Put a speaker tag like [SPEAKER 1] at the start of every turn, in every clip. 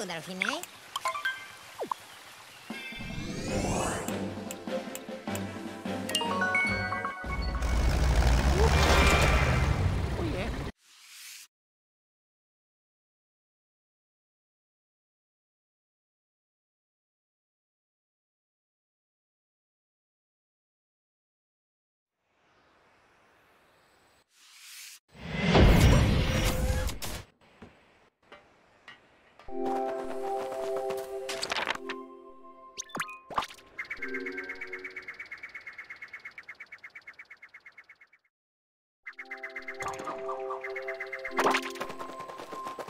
[SPEAKER 1] Rudolf, né?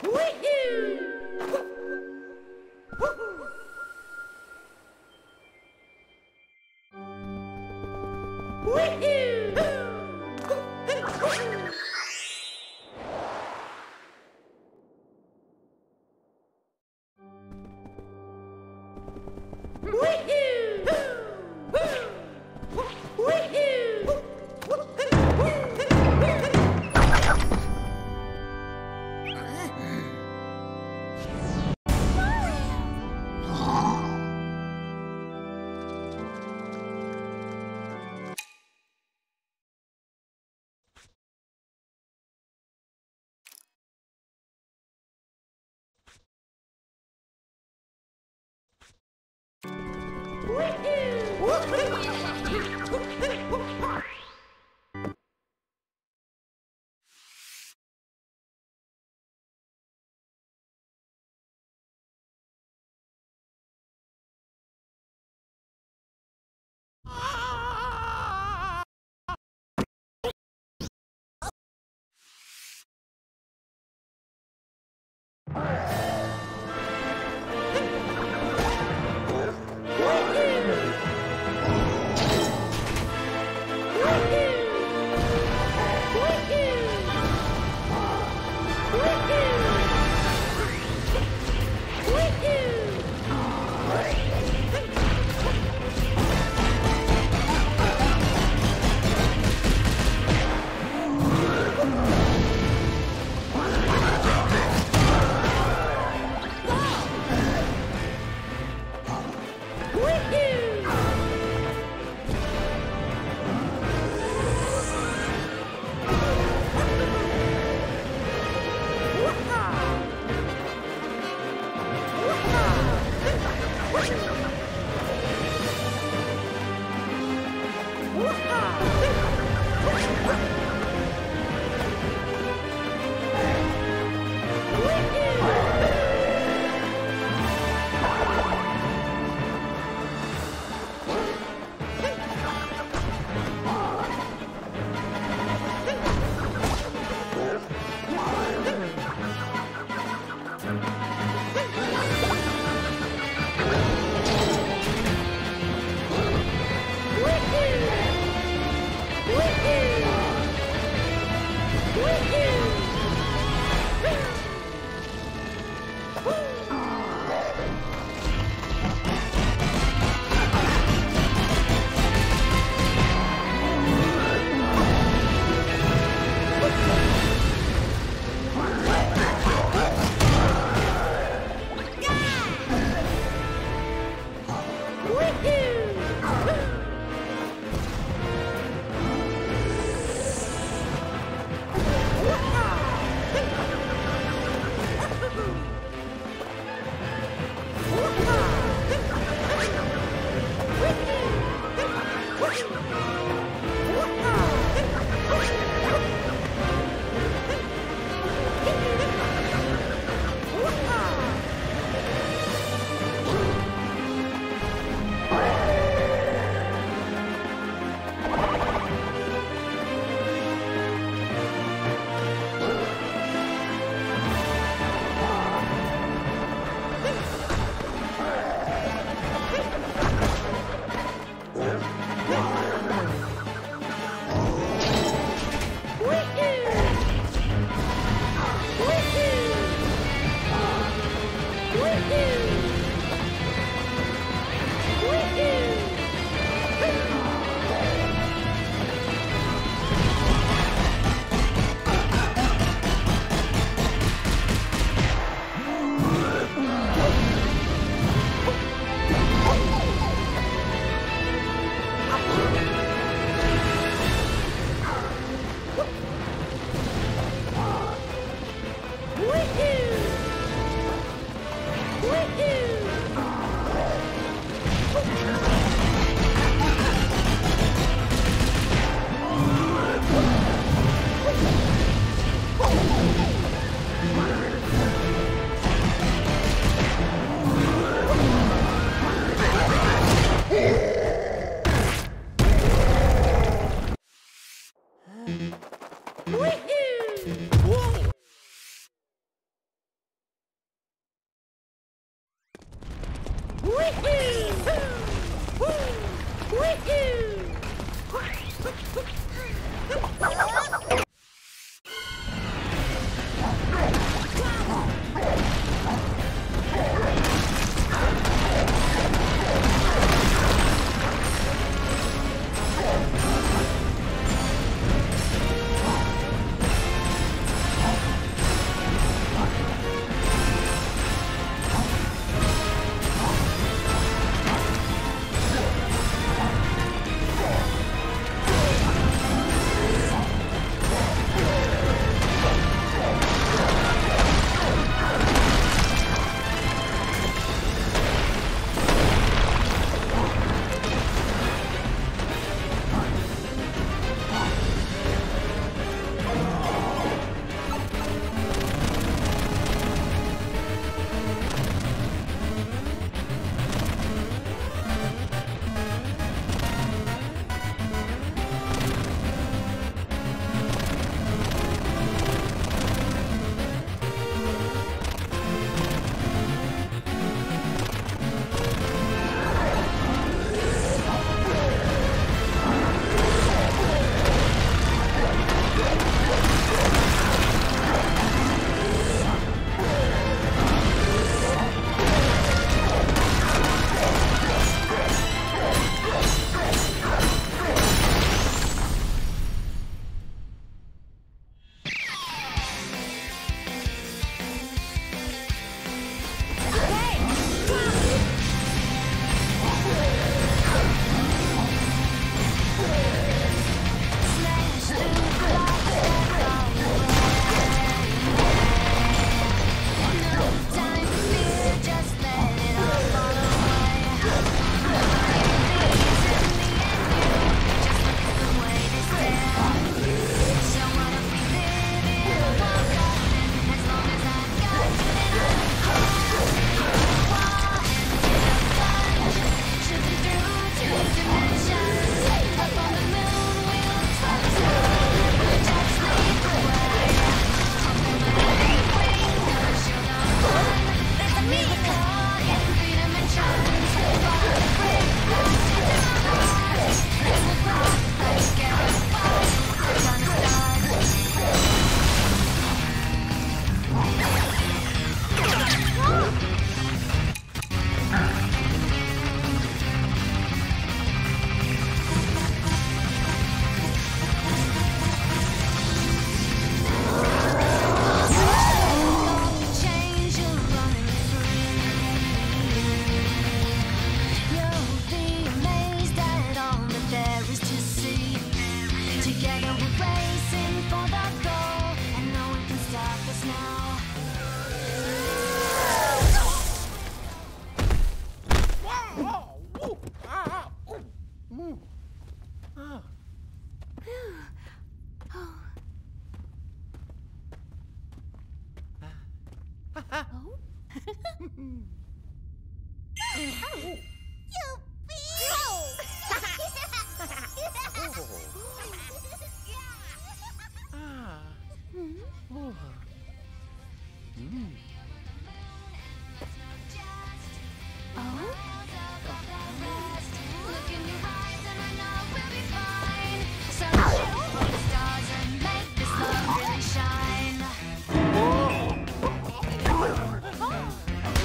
[SPEAKER 1] Wait! Whee! Earth. Woo!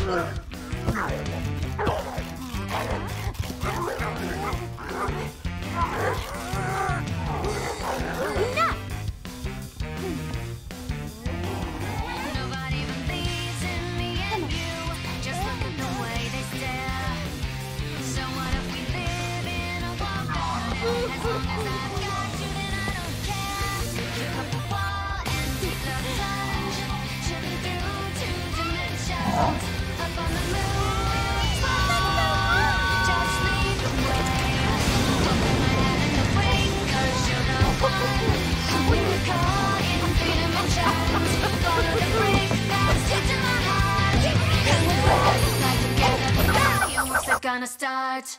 [SPEAKER 1] Yeah. gonna start.